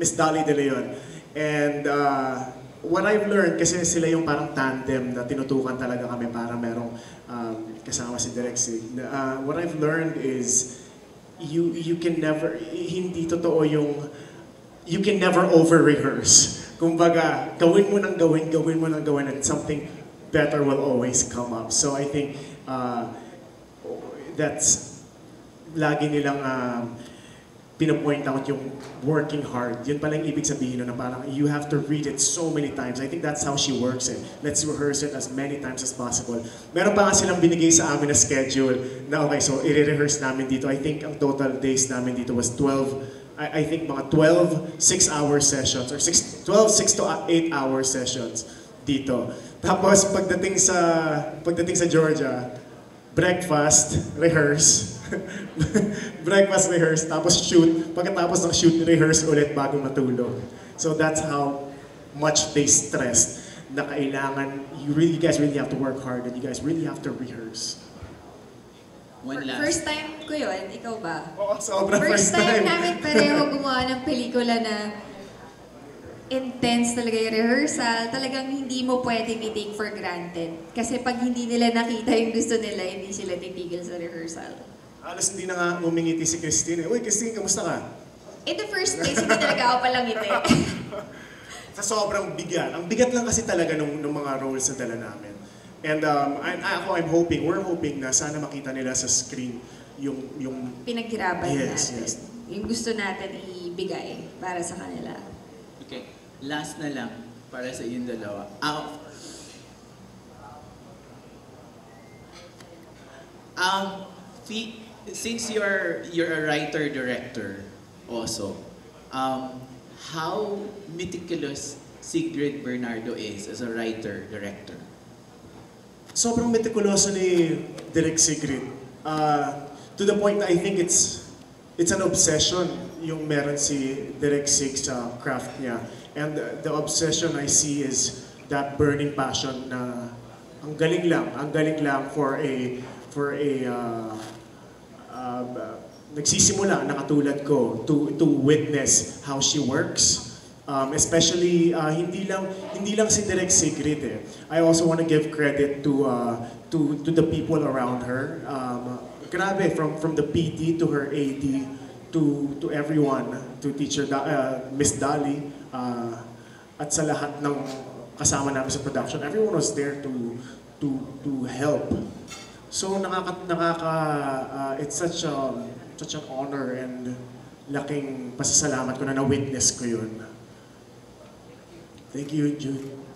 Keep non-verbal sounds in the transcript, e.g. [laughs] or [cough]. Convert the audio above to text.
Miss Dolly De Leon. And uh, what I've learned, kasi sila yung parang tandem na tinutukan talaga kami para merong um, kasama si Direk Sig. Uh, what I've learned is you you can never, hindi totoo yung you can never over-rehearse. Kumbaga, gawin mo nang gawin, gawin mo nang gawin, and something better will always come up. So I think uh, that's lagi nilang um, pinapoint out yung working hard. Yun pala yung ibig sabihin nun, na parang you have to read it so many times. I think that's how she works it. Let's rehearse it as many times as possible. Meron pa nga silang binigay sa amin na schedule na okay, so i-rehearse namin dito. I think ang total days namin dito was 12 I, I think mga 12 6-hour sessions or 6, 12 6 to 8 hour sessions dito. Tapos pagdating sa pagdating sa Georgia, breakfast, rehearse, [laughs] breakfast, rehearse, tapos shoot. Pagkatapos ng shoot, rehearse ulit bago matulog. So that's how much they stressed na kailangan, you really, you guys really have to work hard and you guys really have to rehearse. One last. First time ko yun, ikaw ba? Oo, sobrang First time namin pareho [laughs] gumawa ng pelikula na intense talaga yung rehearsal. Talagang hindi mo pwedeng i-take for granted. Kasi pag hindi nila nakita yung gusto nila, hindi sila titigil sa rehearsal. Halos hindi na nga umingiti si Christine. eh. Uy, Christine, kamusta ka? In the first place, hindi talaga ako palang ngiti. [laughs] Sa sobrang bigat. Ang bigat lang kasi talaga ng, ng mga roles na dala namin. And um, I, ako, I'm hoping, we're hoping na sana makita nila sa screen yung, yung Pinaghirapan Yes, natin. yes. Yung gusto natin ibigay para sa kanila. Okay. Last na lang para sa inyong dalawa. Um, um, fi- since you're you're a writer director also, um, how meticulous Sigrid Bernardo is as a writer director. sobrang meticuloso ni Direk Sigrid. Uh, to the point na I think it's it's an obsession yung meron si Direk Sig sa craft niya. And the, the obsession I see is that burning passion na ang galing lang, ang galing lang for a for a uh, uh, nagsisimula na katulad ko to to witness how she works. Um, especially uh, hindi lang hindi lang si Direk Sigrid eh. I also want to give credit to uh, to to the people around her. Um, grabe from from the PD to her AD to to everyone, to teacher Da- uh, Miss Dali uh, at sa lahat ng kasama namin sa production. Everyone was there to to to help. So nakaka nakaka uh, it's such a such an honor and laking pasasalamat ko na na-witness ko yun. Thank you, Jude.